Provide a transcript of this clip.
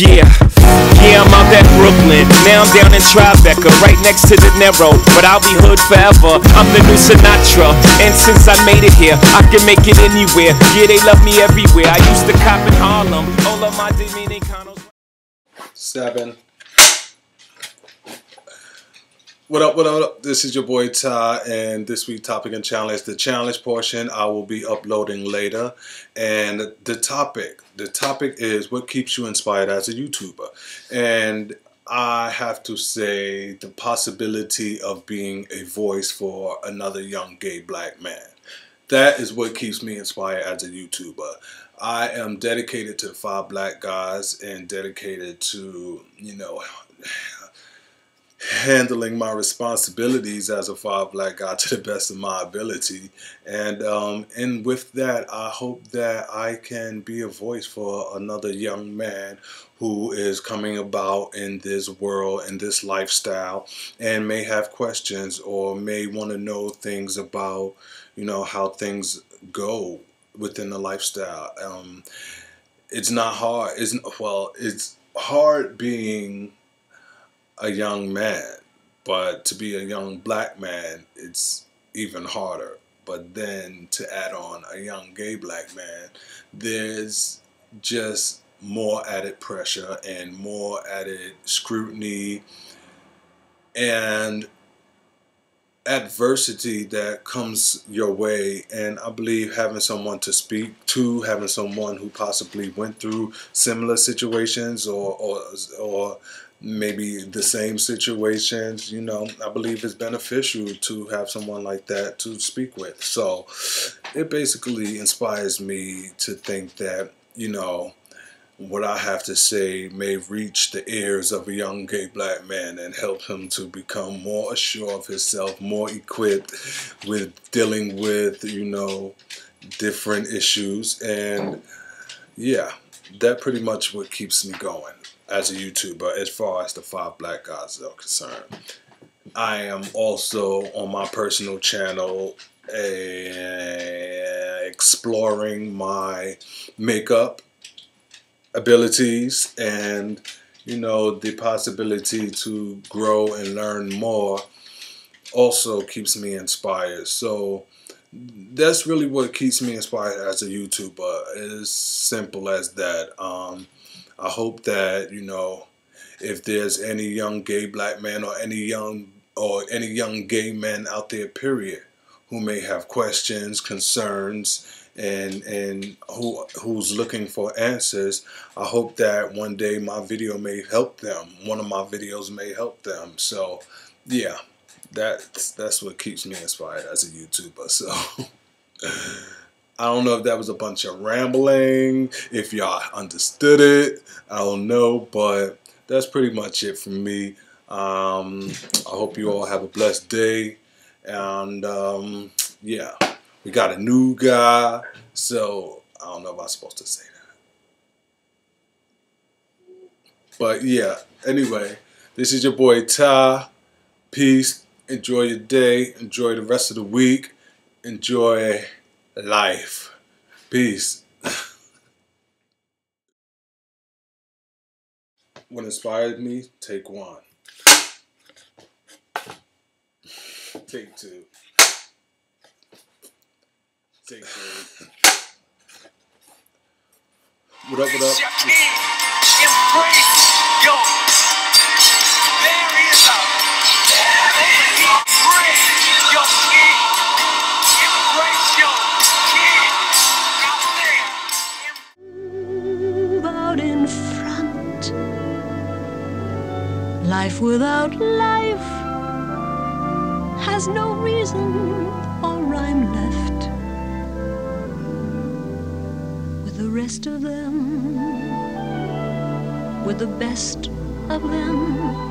Yeah, yeah, I'm out at Brooklyn. Now I'm down in Tribeca, right next to the Narrow. But I'll be hood forever. I'm the new Sinatra. And since I made it here, I can make it anywhere. Yeah, they love me everywhere. I used to cop in Harlem. All of my Dominicanos. Seven. What up, what up, what up? This is your boy Ty, and this week topic and challenge. The challenge portion I will be uploading later. And the topic, the topic is what keeps you inspired as a YouTuber. And I have to say the possibility of being a voice for another young gay black man. That is what keeps me inspired as a YouTuber. I am dedicated to five black guys and dedicated to, you know, handling my responsibilities as a five black guy to the best of my ability. And um, and with that I hope that I can be a voice for another young man who is coming about in this world in this lifestyle and may have questions or may want to know things about you know how things go within the lifestyle. Um, it's not hard it's well it's hard being a young man, but to be a young black man, it's even harder. But then to add on a young gay black man, there's just more added pressure and more added scrutiny and adversity that comes your way and I believe having someone to speak to having someone who possibly went through similar situations or or, or maybe the same situations, you know, I believe it's beneficial to have someone like that to speak with. So it basically inspires me to think that, you know, what I have to say may reach the ears of a young gay black man and help him to become more assured of himself, more equipped with dealing with, you know, different issues. And yeah, that pretty much what keeps me going as a YouTuber as far as the five black guys are concerned. I am also on my personal channel a, exploring my makeup abilities and you know the possibility to grow and learn more also keeps me inspired so that's really what keeps me inspired as a YouTuber. It's simple as that. Um, I hope that you know if there's any young gay black man or any young or any young gay men out there, period, who may have questions, concerns, and and who who's looking for answers. I hope that one day my video may help them. One of my videos may help them. So yeah that's that's what keeps me inspired as a YouTuber. So I don't know if that was a bunch of rambling, if y'all understood it. I don't know, but that's pretty much it from me. Um, I hope you all have a blessed day. And um, yeah, we got a new guy. So I don't know if I'm supposed to say that. But yeah, anyway, this is your boy Ty. Peace. Enjoy your day. Enjoy the rest of the week. Enjoy life. Peace. what inspired me? Take one. Take two. Take three. What up, what up? Life without life has no reason or rhyme left. With the rest of them, with the best of them,